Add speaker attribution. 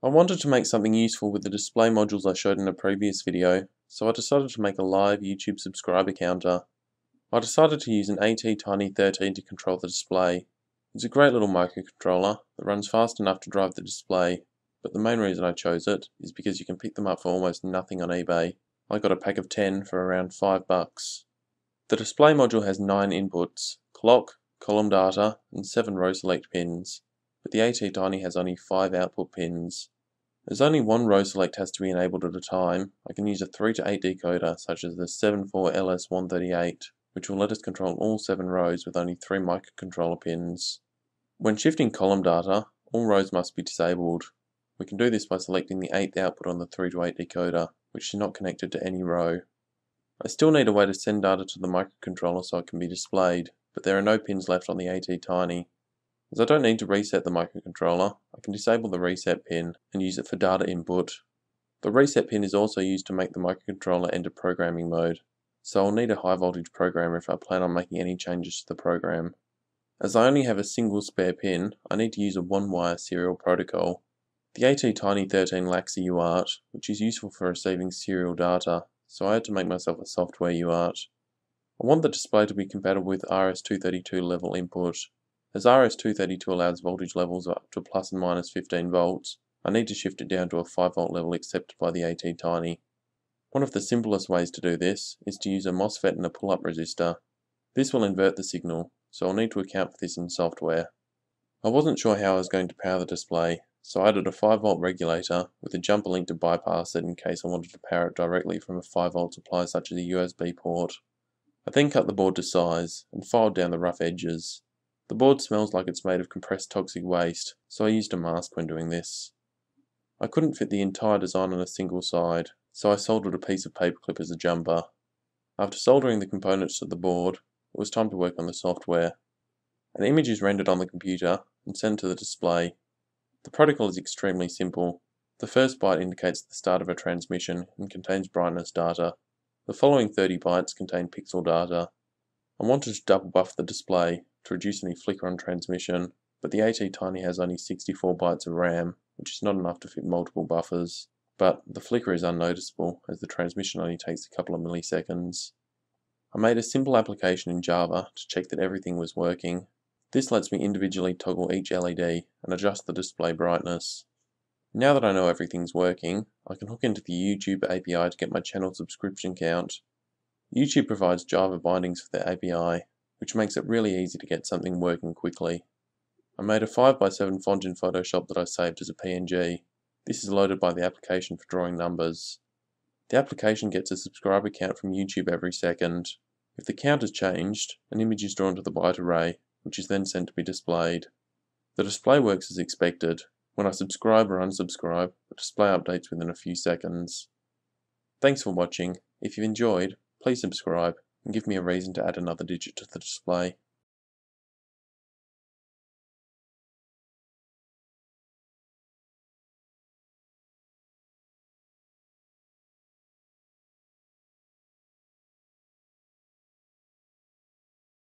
Speaker 1: I wanted to make something useful with the display modules I showed in a previous video, so I decided to make a live YouTube subscriber counter. I decided to use an ATtiny13 to control the display. It's a great little microcontroller that runs fast enough to drive the display, but the main reason I chose it is because you can pick them up for almost nothing on eBay. I got a pack of 10 for around 5 bucks. The display module has 9 inputs, clock, column data, and 7 row select pins, but the ATtiny has only 5 output pins. As only one row select has to be enabled at a time, I can use a 3 to 8 decoder such as the 74LS138, which will let us control all 7 rows with only 3 microcontroller pins. When shifting column data, all rows must be disabled. We can do this by selecting the 8th output on the 3 to 8 decoder, which is not connected to any row. I still need a way to send data to the microcontroller so it can be displayed, but there are no pins left on the ATtiny. As I don't need to reset the microcontroller, I can disable the reset pin and use it for data input. The reset pin is also used to make the microcontroller enter programming mode, so I'll need a high voltage programmer if I plan on making any changes to the program. As I only have a single spare pin, I need to use a one-wire serial protocol. The ATtiny13 lacks a UART, which is useful for receiving serial data, so I had to make myself a software UART. I want the display to be compatible with RS-232 level input. As RS-232 allows voltage levels up to plus and minus 15 volts, I need to shift it down to a 5 volt level accepted by the ATtiny. One of the simplest ways to do this is to use a MOSFET and a pull-up resistor. This will invert the signal, so I'll need to account for this in software. I wasn't sure how I was going to power the display, so I added a 5 volt regulator with a jumper link to bypass it in case I wanted to power it directly from a 5 volt supply such as a USB port. I then cut the board to size and filed down the rough edges. The board smells like it's made of compressed toxic waste, so I used a mask when doing this. I couldn't fit the entire design on a single side, so I soldered a piece of paperclip as a jumper. After soldering the components to the board, it was time to work on the software. An image is rendered on the computer and sent to the display. The protocol is extremely simple. The first byte indicates the start of a transmission and contains brightness data. The following 30 bytes contain pixel data. I wanted to double buffer the display to reduce any flicker on transmission, but the ATtiny has only 64 bytes of RAM, which is not enough to fit multiple buffers, but the flicker is unnoticeable as the transmission only takes a couple of milliseconds. I made a simple application in Java to check that everything was working. This lets me individually toggle each LED and adjust the display brightness. Now that I know everything's working, I can hook into the YouTube API to get my channel subscription count. YouTube provides Java bindings for the API, which makes it really easy to get something working quickly. I made a 5x7 font in Photoshop that I saved as a PNG. This is loaded by the application for drawing numbers. The application gets a subscriber count from YouTube every second. If the count is changed, an image is drawn to the byte array, which is then sent to be displayed. The display works as expected. When I subscribe or unsubscribe, the display updates within a few seconds. Thanks for watching. If you've enjoyed, please subscribe and give me a reason to add another digit to the display.